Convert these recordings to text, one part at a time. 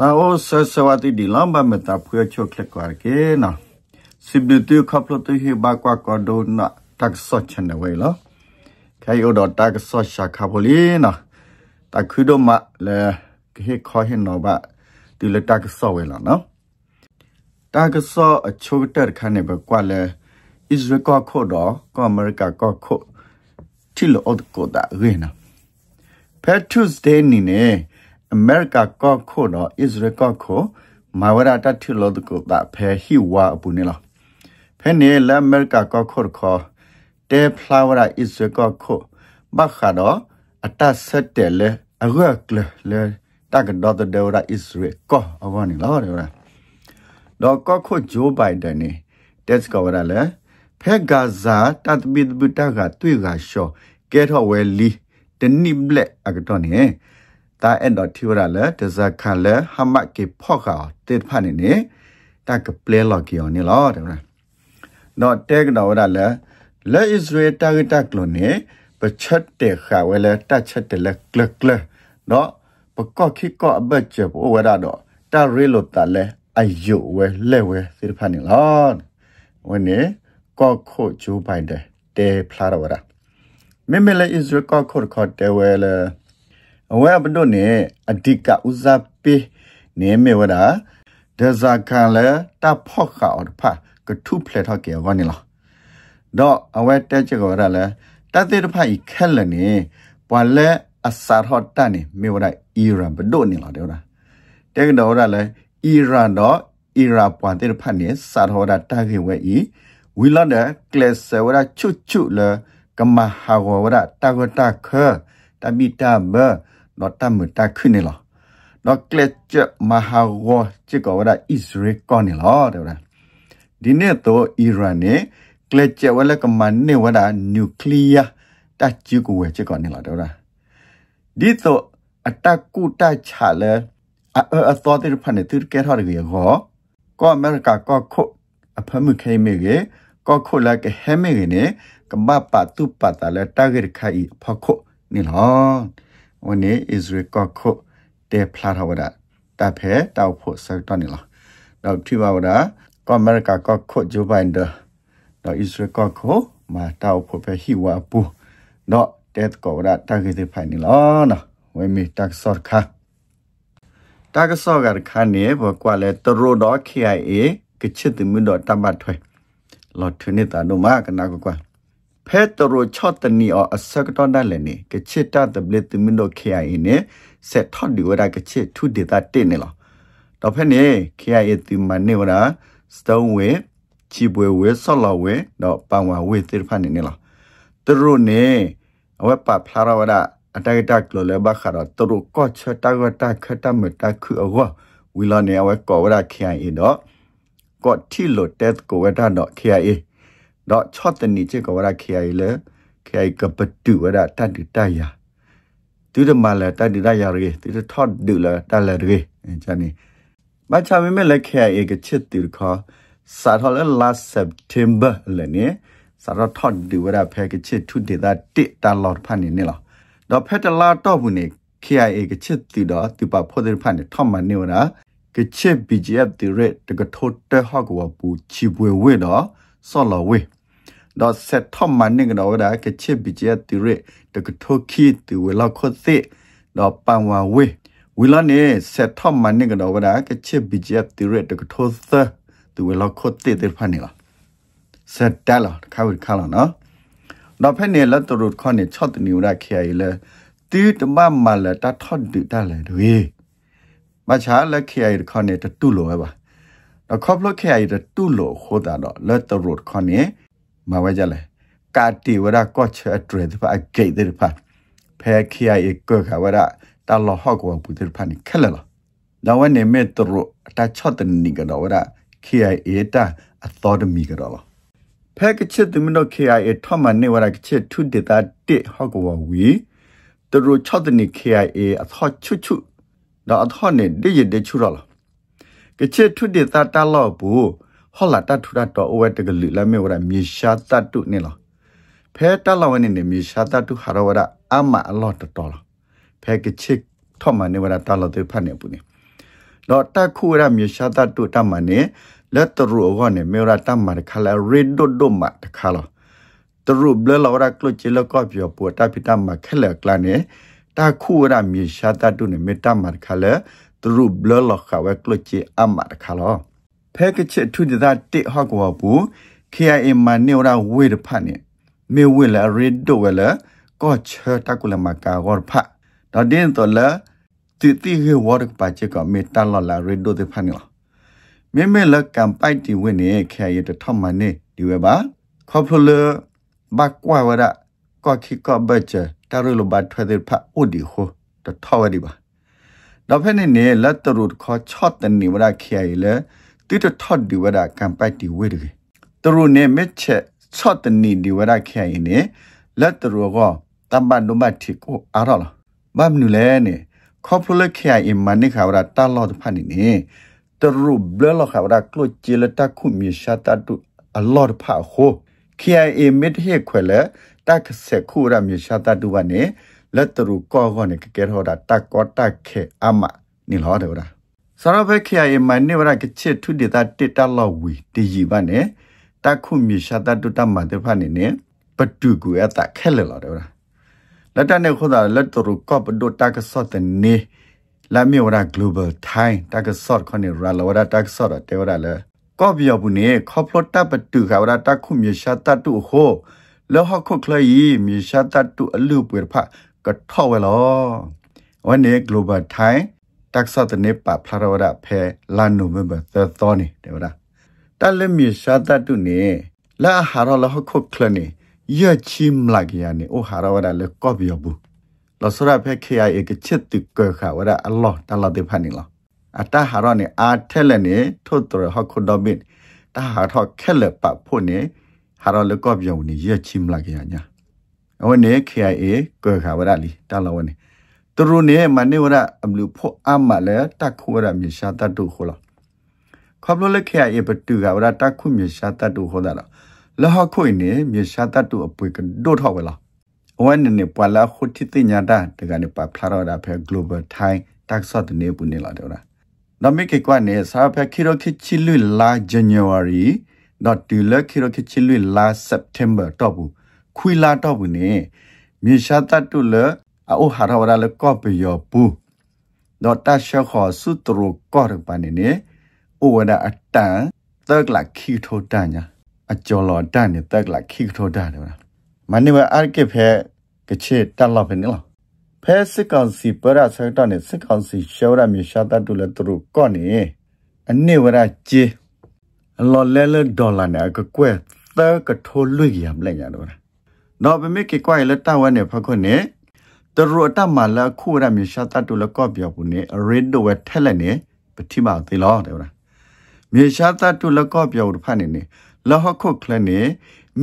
လာအိုဆဆဝတိဒီလမ်ဘာမတာဖွေချိုကလက်ကွာကေနော်စိဘတူခပလတူဟိဘကွာကောဒိုနာတက်ဆော့ချန်နဝဲလောခိုင်အိုဒတက်ဆော့ရှာခပလီနော်တခုဒမလေခေခေါ်ဟင်နော်ဘာဒီလက်တက်ဆော့ဝဲလောနော်တက်ဆော့အချိုတက်ခါနေဘကွာလေဣဇရကောခိုတော့ကောအမေရိကကောခိုတီလိုအဒကိုဒါရေနော်ဖက်တူစဒေးနီနေ အမေရိကကောခိုတော့ဣဇရကောခိုမာဝရတတီလိုဒကိုဒါဖဲဟီဝါအပူနေလားဖဲနေလအမေရိကကောခိုခေါ်တဲဖလာဝရဣဇရကောခိုဘခါတော့အတဆက်တယ်လေအရကလေလေတကတော့တဲ့ဝရဣဇရကောအဝနီလားရတော့ကောခိုဂျိုးဘိုင်ဒန်နေတက်စကဝရလေဖဲဂါဇာတတ်ဘိဒဘတာကတွေ့ကရှောကဲထော်ဝဲလီတနိဘလက်အကတော့နေ တာအဲ့တော့ထီဝရလေတဇခါလေဟမတ်ကေဖော့ခါတေဖာနေနေတာကပလဲလော်ကီယောနေလောတဲ့နော်တဲကတော့ရလေလဲဣသရေလတာဂတကလုံးနေပချက်တဲ့ခါဝဲလေတချက်တဲ့လက်ကလကလနော်ပကော့ခိကောအဘတ်ချဘောဝရတော့တာရီလိုတလဲအယုဝဲလဲဝဲသေဖာနေလောဝနေကော့ခိုဂျိုးပိုင်တဲ့တဲဖလာရဝရမေမေလေဣသရေလကော့ခိုခေါ်တဲဝဲလေ အဝဲဘဒုနေအဓိကဥစားပေးနေမေဝရာဒဇာခံလေတဖော့ခါအော်ဖာကထုဖလက်ထောက်ကေဝနီလာတော့အဝဲတဲချေကောရလေတသေးတဖိုင်ခက်လနေပွာလဲအစာဟော့တနေမေဝရာအီရန်ဘဒုနေလာတဲ့ရာတဲကတော့ရလေအီရန်တော့အီရာပွာတဲ့ဖတ်နေစာဟောတာတာခေဝဲဤဝီလာတဲ့ကလစဝရာချွချွလေကမဟာဝရတာဂတာခတဘီတာဘ တော့တမတာခွနေလားတော့ကလက်ချမဟာဝချကောဝရဣသရေကောနေလားတဲ့ဒီနေ့တော့အီရန်နဲ့ကလက်ချဝလကမန်နေဝဒနျူကလ িয়ার တချီကိုဝချကောနေလားတဲ့ဒီတော့အတကူတချလဲအအသောတဲ့ဖနဲ့သူကဲထော်ရကြီးဟောကောအမေရိကကောခုအဖမှုခဲမေကြီးကောခုလာကဟဲမေကြီးနေကမ္ဘာပတ်သူပတ်တလဲတာဂက်ခိုင်ဖခုနေလား วันนี้อิสราเอลก็คุเดพลาทวดาตาเพตาวพุสักตอนนี้ละเราที่ว่าว่าก็อเมริกาก็คุโจไบเดอร์เราอิสราเอลก็คุมาตาวพุเพฮิวาปูเนาะเด็ดก็ว่าตาคือที่ภายนี่ละเนาะวันมีตักสอดค่ะตากสอดกันคันนี้บอกว่าเลยตโรดอ KIA ก็ชิดมือดอตามบัดถอยเราถึงนี่ตาโนมากันนักกว่า ဖဲတရိုချော့တနီအောအစကတော့ဒါလည်းနေကချစ်တာတဘလက်တမင်တို့ KIA နေဆက်ထော့ဒီဝရကချစ်ထူဒေတာတင်နေလားတော့ဖဲနေ KIA တီမနေဝရာစတုံးဝဲချီပွဲဝဲဆော့လော်ဝဲတော့ပန်ဝါဝဲတိဖာနေနေလားတရိုနေအဝဲပဖလာရဝရအတကတကလလေဘခါတော့တရိုကော့ချတာကတာခတမတခုအဝဝီလာနေအဝဲကောဝရ KIA တော့ကော့တီလိုတက်ကိုဝဲတာတော့ KIA တော့ချော့တနီချေကဝရခေအိလေခေအိကပတူဝရတတ်တရသူဒမလာတတ်တရရေသူထော့ဒူလာတလရေချာနီမချာမမဲလက်ခေအိကချစ်တူခါစာထော်လ last september လည်းနေစာရထော့ဒူဝရဖဲကချစ်ထုဒေတာတိတလော်ဖာနေနေလားတော့ဖက်တလာတော့ဘူးနေ KIA ကချစ်တီတော့သူပါဖို့တဲ့ဖာနေထော့မနေဝရာကချစ် BGF တီရက်တကထိုးတဲ့ဟောက်ကဝပူချီပွဲဝဲတော့ဆော်လဝဲ တော့ဆက်ထမန်နေကတော့ဒါကချစ်ဘီကျတီရတကထိုခီတူဝလာခောသိတော့ပန်ဝဝေဝီလာနေဆက်ထမန်နေကတော့ဒါကချစ်ဘီကျတီရတကထိုသတူဝလာခောသိတဲ့ဖာနေလားဆက်တလာခါဝခါလာနော်တော့ဖက်နေလက်တူခေါနေချော့တနီရခေရလေတီတမမလာတထော့တူတလဲတွေမချာလက်ခေရခေါနေတူလို့ပဲပါတော့ခေါပလို့ခေရတူလို့ခိုးတာတော့လက်တူခေါနေม မဝဲကြလေကာတီဝရကော့ချ်အထရဒဖာဂိတ်ဒဖာဖဲခိယေကောခဝရတလဟောက်ဝပူဒဖာနိခလလဒဝနေမေတရအတချတ်တနိကဒဝရခိယေတာအသောဒမီကဒလဖဲကချစ်သူမနခိယေထမနေဝရကချစ်ထုဒေတာတဟောက်ဝဝီတရချတ်တနိခိယေအသောချွချွတော့အသောနေဒိရဒချူရလကချစ်ထုဒေတာတလောဘူး ဟောလာတတ်ထူတာတော့အဝဲတကလူလာမေဝရမြေရှာတတ်တုနေလားဖဲတလဝနေနေမြေရှာတတ်တုဟာရဝရအမအလော့တတော်လားဖဲကချစ်ထော့မနေဝရတလတဲ့ဖတ်နေပူနေတော့တတ်ခုရမြေရှာတတ်တုတမနေလက်တရူအောနေမေဝရတမတခါလာရေဒုတ်ဒုတ်မတခါလားတရူဘလလဝရကလုချီလကောပြောပူတာဖိတမခဲလကလာနေတာခုရမြေရှာတတ်တုနေမေတ္တမတခါလာတရူဘလလခဝဲကလုချီအမတခါလား ဖဲကချက်ထုဒဒတိဟကွာပူ KIA မနေရာဝေရဖာနေမေဝေလာရစ်ဒိုဝေလာကောချတကုလမကာဂောဖာတဒင်းတော်လာတိတိဟေဝရပါချက်ကမေတလလာရစ်ဒိုတဖာနေမေမေလကံပိုက်တီဝင်းနေ KIA တထမနေဒီဝေပါခေါဖလဘကွာဝရကောခိကဘချတရလဘထွေတဲ့ဖာဥဒီဟိုတထဝရီပါတော့ဖက်နေနေလက်တရူခေါ်ချော့တနေဝရ KIA လဲ တိတထော့ဒီဝရကံပိုက်တီဝဲဒီတရုနေမက်ချက်ချော့တနေဒီဝရခဲရနေလက်တရုကောတမ္ပနုမတိကိုအားရလားဘာမနူလဲနေခေါပလခဲရမနိခါဝရတာလော့ဖန်နေတရုဘလခါရကလုချီလတခုမီရှာတတုအလော့ဖာဟို KIA မစ်ဟေခွဲလေတက်ဆက်ခုရမီရှာတတုကနေလက်တရုကောကောနေကကဲဟောတာတက်ကောတက်ခဲအမနီလောတယ်ဗလား စရဘ KIA မနိဝရကချစ်ထုဒီတာတစ်တလောဝီတီကြီးပါနေတက်ခုမီရှာတတုတမတဲ့ဖာနေနေပတူကူအတာခဲလေလောတယ်ဗလားလက်တနေခေါ်တာလက်တရုကောပဒိုတက်ဆော့တဲ့နေလာမြေဝရ global thai တကဆော့ခနေရလဝရတကဆော့တေဝရလေကောဘီယဘူးနေခေါပလတ်တပ်တူခဝရတခုမြေရှာတတူဟိုလောဟခုခလီမြေရှာတတူအလူပွေဖကထောဝဲလောဝနေ global thai တက်ဆော့တနေပဖလာရဝရဖဲလာနိုဗ ెంబర్ သောနေတေဝရတလည်းမြေရှာတတူနေလာဟာရလဟခုခလနေရချိမလာကရနေအိုဟာရဝရလေကောဘီယဘူးလောစရဖက် KIA ကချစ်တူကခါဝရအလောတလာတဲ့ဖာနေလောအတဟာရနေအာထဲလနေထို့တော်ဟခုဒဘစ်တဟာထောက်ခဲလပဖို့နေဟာရလကောပြောင်းနေရချိမလာကြညာအဝနေ KIA ကခါဝရလီတလာဝနေ သူတို့နေမနေဝရအမလူဖို့အမလဲတခုဝရမြေရှာတတ်တို့ခေါ်လားခဘလလခဲရပတူကဝရတခုမြေရှာတတ်တို့ခေါ်တာလားလဟခွိနေမြေရှာတတ်တို့အပွေကဒို့ထောက်ဝလားအဝန်နေပလာခုတိတညာတာတကနေပါဖလာရတာဖဲ global time တက်ဆော့တနေပူနေလာတော့လားနမိကေကွနေစာဖဲခီရိုခီချီလွလာ January တော့တူလခီရိုခီချီလွလာ September တော့ဘူးခွီလာတော့ဘူးနေမြေရှာတတ်တို့လ အိုဟာရဝရလကောပယောပူဒေါ်တာရှောခောစုတရကောရပနိနေအိုဝဒအတန်တက်လခီထိုတညာအကျော်လော်တန်နေတက်လခီထိုတတယ်မနိဝအာကိဖဲကချေတက်လောက်ဖနေလားဖဲစစ်ကောင်စီပရဆိုင်တနဲ့စစ်ကောင်စီရှောရမြေရှာတတူလဲသူတို့ကော့နေအနစ်ဝရကျေအလော်လဲလဲဒေါ်လာနဲ့ကကွဲသကထိုးလွိရမလဲညာတော့နော်ဗမေကေကွိုင်လက်တဝဲနေဖခွနဲ့ တရတမလာခုရမြေရှာတတူလဲကော့ပြောဘူးနေရေဒိုဝဲထက်လက်နေပတိမသေးလောတဲ့ဗျာမြေရှာတတူလဲကော့ပြောဘူးဖတ်နေနေလဟခုခလနေ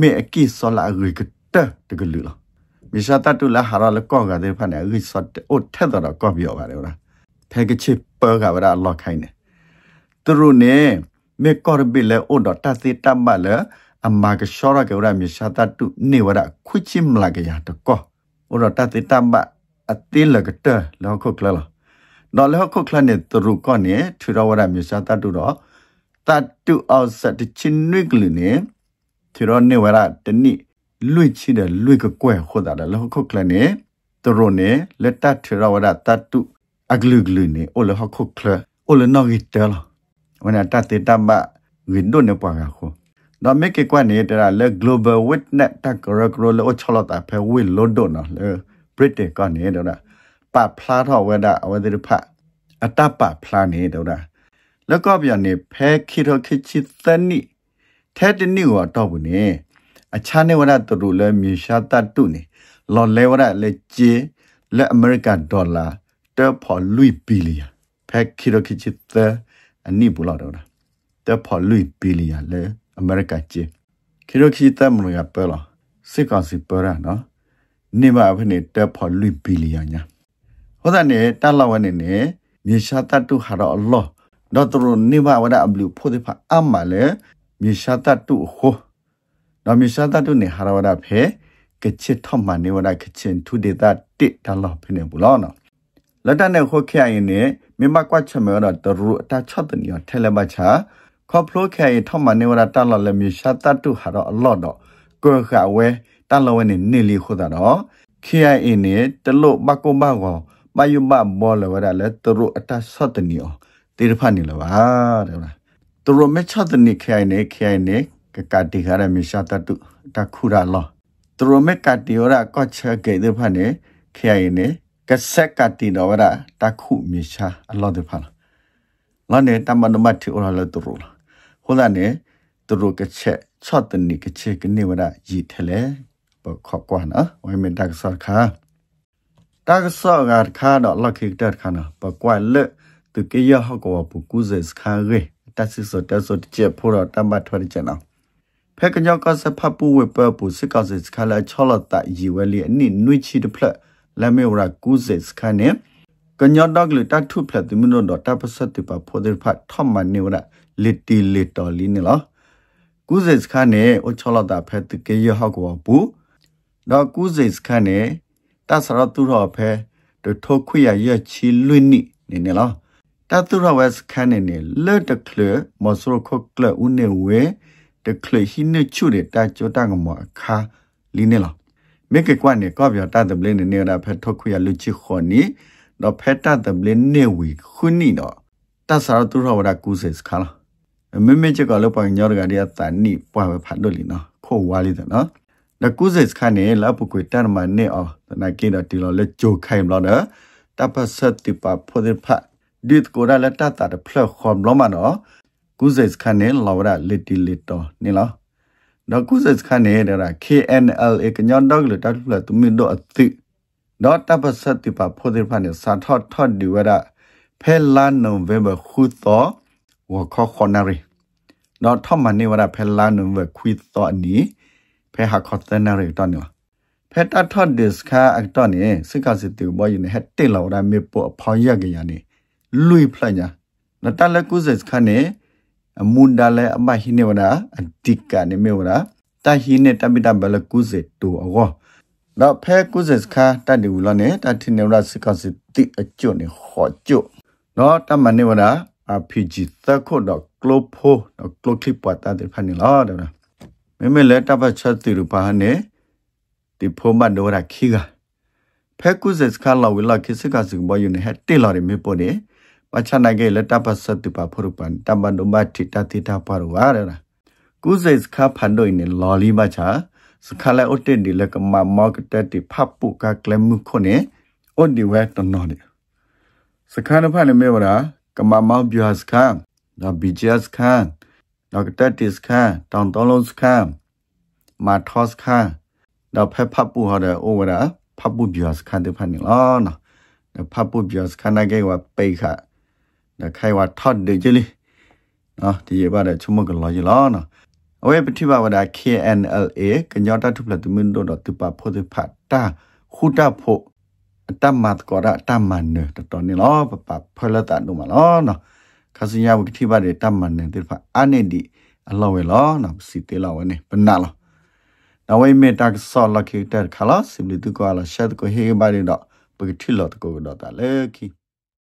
မေအကိစောလာရီကတကလူလားမိရှာတတူလာဟာရလကောကတဲ့ဖာနေရိစတ်အိုထက်တော့ကောပြောပါတယ်လားဖဲကချစ်ပကဗရာလောခိုင်းနေသူတို့နေမေကော်ဘီလေအိုဒတာစီတမလေအမကရှောရကဝရမိရှာတတူနေဝရခွချိမလာကရတကောအိုဒတာစီတမ အတိလကတလောခုကလလားတော့လောခုကလနေသူတို့ကောနေထူရဝရမိရှာတတူတော့တတူအောက်ဆက်ချင်းနွိကလူနေထူရနေဝရတနိလွိချီတဲ့လွိကကွဲခေါ်တာလောခုကလနေတရိုနေလက်တထရဝဒတတုအဂလုဂလုနေအိုလဟခုကလအိုလနော်ဂီတဲလဝနတတေတမဝိဒိုနေပွားကခုတော့မေကေကွနေတရာလေ global witness တကရကရလောချလတာဖဲဝိလောဒိုနော်လေ ဘရစ်တင်ကနေတော့တာပဖလားထောဝဲတာအဝဲတိဖအတပဖလားနေတော့တာလက်ကော့ပြန်နေဖဲခိတော့ခိချစ်သနိထဲတနိကိုတော့ဘူးနေအချာနေဝရတူတူလဲမြေရှာတတ်တုနေလော်လဲဝရလဲကျင်းလဲအမေရိကန်ဒေါ်လာတပ်ဖို့လူဘီလီယာဖဲခိတော့ခိချစ်သအနိဘူးလောက်တော့တာတပ်ဖို့လူဘီလီယာလဲအမေရိကန်ကျင်းခိတော့ခိသမလို့ရပဲလားစစ်ကောင်စီပေါ်ရနော် နေမဖနေတဲဖော်လူဘီလီယံညာဟောတဲ့နေတလာဝနေနေမြေရှာတတုဟာတော့အလောဒေါ်တရနေမဝဒအဘလူဖို့တဲ့ဖအမလဲမြေရှာတတုဟိုနော်မီရှာတတုနေဟာရဝဒဖေကချစ်ထမနေဝဒကချင်းသူဒေတာတစ်တလောဖိနေဘူးလောနော်လက်တနဲ့ခိုခဲရင်နေမိမကွာချမေရတရူအတာချတ်တနီထဲလဘချာခေါဖလိုခဲရထမနေဝရတလလမြေရှာတတုဟာတော့အလော့တော့ကိုခဝဲ တလဝဲနေနေလီခိုတာတော့ KIA နေတလို့ဘကုဘကောမယုမဘောလဝရလဲတရူအတာချတ်တနီတေရဖာနေလပါတဲ့လားတရူမဲချတ်တနီ KIA နေ KIA နေကကတိခရမြေရှာတတုတခုရလောတရူမဲကတိရကောချက်ကေတေဖာနေ KIA နေကဆက်ကတိတော်ဝရတခုမြေရှာအလောတေဖာလာနေတမနမတိဩရလတရူလာဟိုလာနေသူတို့ကချက်ချတ်တနိကချက်ကနေဝရရည်ထဲလေ ပခောက်ကွာနော်ဝိမင်တက်ဆော့ခါတက်ဆော့ကခါတော့လက်ခိတက်ခါနော်ပကွာလက်သူကရဟကောပကူဇက်ခါရေတက်စစ်စောတက်စောချက်ဖို့တော့တမတ်ထွက်ကြနော်ဖက်ကညောကစဖပူဝပပူစကောက်စစ်ခါလာချောလတာရီဝလီအနိနွိချီတဖလက်လက်မေဝရကူဇက်ခါနေကညောဒေါကလတထုဖလက်သူမနိုတော့တပစတ်တပဖိုဒဖတ်ထမနေဝရလီတီလီတော်လီနေလားကူဇစ်ခါနေအချောလတာဖက်တကေရဟောက်ကောဘူး တော့ကူဇစ်ခါနေတဆရတူရောဖဲတထိုခွေရရချီလွိနိနေနေလားတတူရဝက်ခါနေနေလက်တကလမဆရခုကလဦးနေဝဲတကလဟိနေချူရတာကြောတာကမအခါလီနေလားမေကေကွာနေကောပြောတာတဘလင်းနေနေတာဖဲထိုခွေရလူချီခေါ်နီတော့ဖဲတာတဘလင်းနေဝီခွနိတော့တဆရတူရောဝရကူဇစ်ခါလားမေမေချက်ကလောပညောရကရတန်နိပွားဖတ်လို့လीနော်ခိုးဝါလိတဲ့နော်န ကုဇစ်ခနဲ့လပကွေတန်မနဲ့အော်တနကေတော့တီလောလက်ကြိုခိုင်ဘလောနော်တပစတ်တိပါဖိုဒဖတ်ဒီကိုရလက်တတာဖလခွန်ဘလောမနော်ကုဇစ်ခနဲ့လောရလက်တီလက်တော့နေလားနော်ကုဇစ်ခနဲ့ဒါ KNLA ကညောတော့လက်တဖလသူမင်းတော့အသိတော့တပစတ်တိပါဖိုဒဖတ်နဲ့စာထော့ထော့ဒီဝရဖဲလာနိုဗ ెంబర్ ခုသောဝခခေါနရီတော့ထမနေဝရဖဲလာနုဝခွီတော့နီ ဖဲဟာခေါ်တဲ့နရီတော့နော်ဖဲတတ်ထဒစ်ခါအတော့နေစစ်ကစစ်တူဘောယနေဟက်တေလော်ရမေပေါ်အဖော်ရကရနေလွိဖလာညာနတလကုဇစ်ခါနေအမွန်ဒါလေအမဟိနေဝနာအဒီကနေမေဝနာတဟိနေတပိတဘလကုဇစ်တူအောတော့ဖဲကုဇစ်ခါတတ်ဒီဝလနေတတိနေဝရစစ်ကစစ်တိအကျွနေခေါ်ကျွတော့တမနေဝနာ RPG သခုတော့ glopo တော့ gloclip ပတ်တာတဲ့ဖာနေလားတဲ့ မေမေလက်တပ်ချက်တီရပါနေဒီဖုံးမဒေါ်ရခိကဖဲကုဇက်ခါလာဝလာခိစကစဘယနေဟတေလာရမေပေါ်နေပချနာကေလက်တပ်စတ်တီပါဖရုပန်တမန်ဒိုမတိတတိတာပါရဝရကုဇက်ခါဖန်ဒိုနေလော်လီမချာစခလာအုတ်တင်ဒီလကမမော့ကတတိဖပ်ပုကကလမှုခုနေအုတ်ဒီဝဲတနော်နေစခါနဖာနေမေဝရာကမမောက်ပြစခန်းနော်ဘီဂျက်စခ န်းနော်ကတက်တစ်စခန်းတောင်တောင်းလုံးစခန်းမာထော့စခန်းနော်ဖက်ဖပ်ပူဟောတဲ့အိုဝရာဖပ်ပူပြစခန်းတဲ့ဖန်နေလားနော်ဖပ်ပူပြစခန်းနိုင်ကေဝပေခါနော်ခိုင်ဝထော့တဲ့ကြလီနော်ဒီရပါတဲ့ချုံမကလော်ရလားနော်အဝဲပတိပါဝဒ KNLA ကညောတာထုပလတမင်းတို့တော့တပဖို့တဖတ်တာခုတာဖို့အတမတ်ကောရအတမန်နတော်နေလောပပဖလတာနုမလောနော် ခါစညာဝကတိပါတဲ့တမန်နေတဲ့ဖအာနေဒီအလောဝဲလောနော်စီတေလောဝနေပနာလောနဝိမေတက်ဆောလခိတက်ခလာစိဘလီတုကောလာ